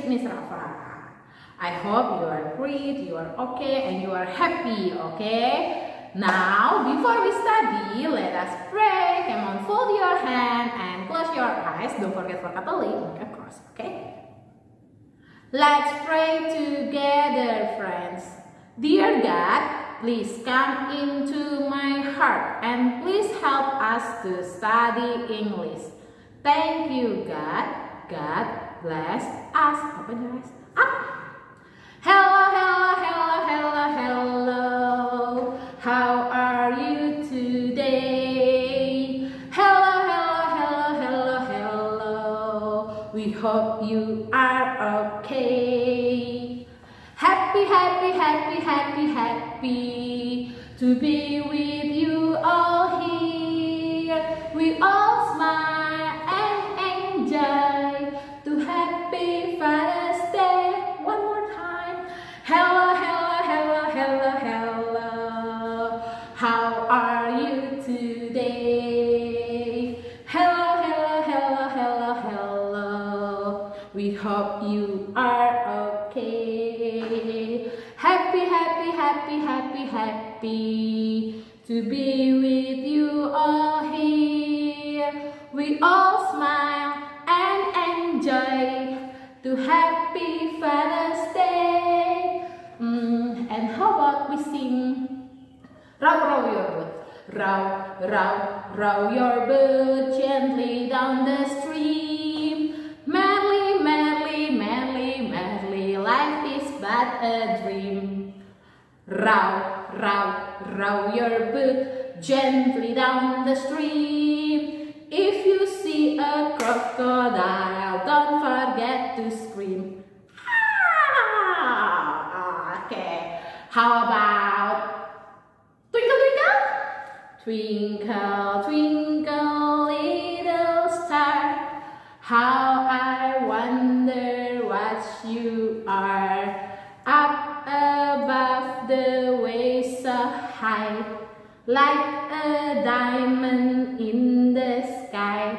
with Miss Rafa. I hope you are great, you are okay, and you are happy, okay? Now, before we study, let us pray. Come on, fold your hand and close your eyes. Don't forget for Catholic, a cross, okay? Let's pray together, friends. Dear God, please come into my heart and please help us to study English. Thank you, God. God bless us. Open your eyes. Up. Hello, hello, hello, hello, hello. How are you today? Hello, hello, hello, hello, hello. We hope you are okay. Happy, happy, happy, happy, happy to be with you all here. We all smile hope you are okay. Happy, happy, happy, happy, happy to be with you all here. We all smile and enjoy to happy Father's Day. Mm, and how about we sing? Row, row your boat. Row, row, row your boat gently down the stream. A dream. Row, row, row your boat gently down the stream. If you see a crocodile, don't forget to scream. Ah, okay. How about twinkle, twinkle? Twinkle, twinkle, little star, how I wonder what you are. Like a diamond in the sky.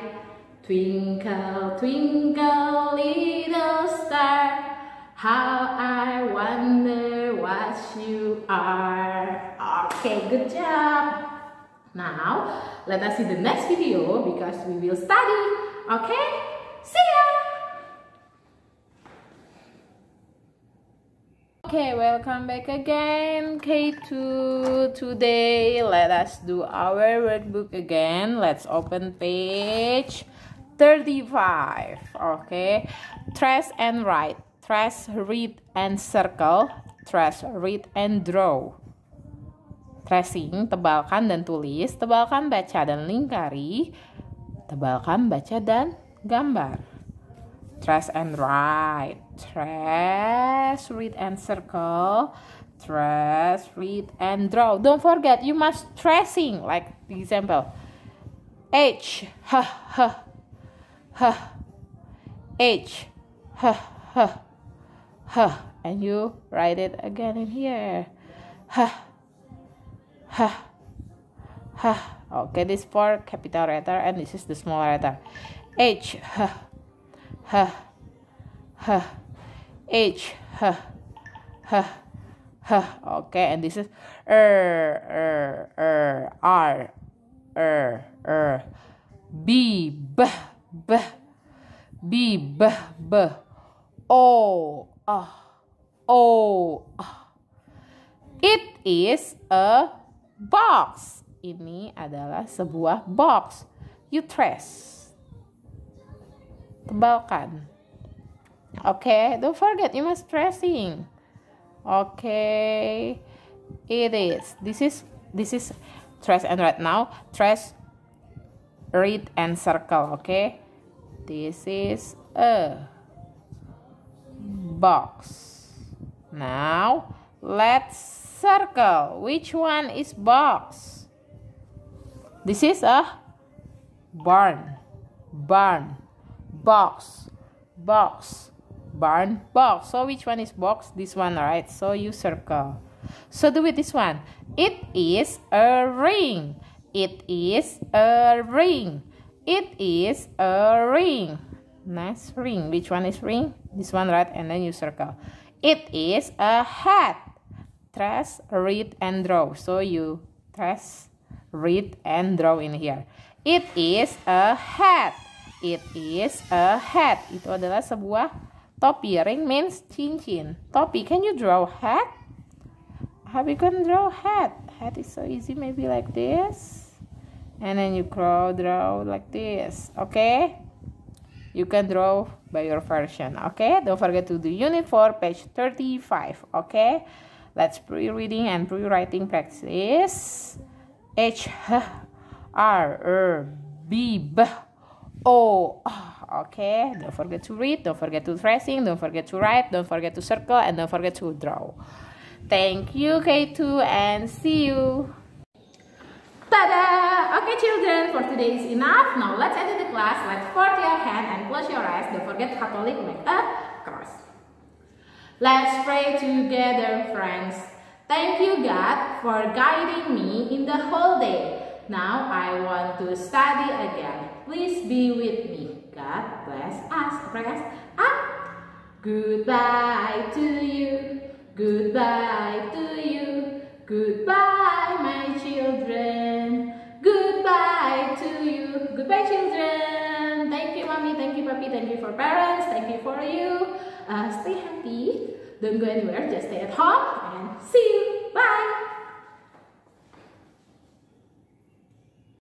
Twinkle, twinkle, little star, how I wonder what you are. Okay, good job. Now, let us see the next video because we will study. Okay? Okay, welcome back again. K2. Today, let us do our workbook again. Let's open page 35. Okay. Trace and write. Trace, read, and circle. Trace, read, and draw. Tracing, tebalkan dan tulis. Tebalkan, baca, dan lingkari. Tebalkan, baca, dan gambar. Trace and write. Trace, read, and circle. Trace, read, and draw. Don't forget, you must tracing. Like the example. H, h, h, h. H, h, h, h. And you write it again in here. H, h, h. Okay, this for capital letter and this is the small letter. H, h, h, h, h, h, h, h. Okay, and this is er, er, er, r, er, er, b, b, b, b, b, b, o, o. It is a box. Ini adalah sebuah box. You trace. Tebalkan. Okay, don't forget you must tracing. Okay, it is. This is this is trace and right now trace, read and circle. Okay, this is a box. Now let's circle. Which one is box? This is a barn. Barn. Box. Box. Barn. Box. So which one is box? This one, alright? So you circle. So do it this one. It is a ring. It is a ring. It is a ring. Nice ring. Which one is ring? this one right and then you circle it is a hat trace read and draw so you trace read and draw in here it is a hat it is a hat itu adalah sebuah topi ring means cincin topi can you draw hat? How you can draw hat? Hat is so easy maybe like this. And then you draw draw like this okay? You can draw by your version okay? Don't forget to do unit 4 page 35 okay? Let's pre-reading and pre-writing practice. H r r b b o okay don't forget to read don't forget to tracing don't forget to write don't forget to circle and don't forget to draw thank you k2 and see you Tada! Okay children, for today is enough. Now let's enter the class. Let's fold your hand and close your eyes. Don't forget Catholic make a cross. Let's pray together, friends. Thank you, God, for guiding me in the whole day. Now I want to study again. Please be with me. God bless us. Press up. Goodbye to you. Goodbye to you. Goodbye, my children. Goodbye to you. Goodbye, children. Thank you, mommy. Thank you, papi. Thank you for parents. Thank you for you. Uh, stay happy. Don't go anywhere. Just stay at home and see you. Bye.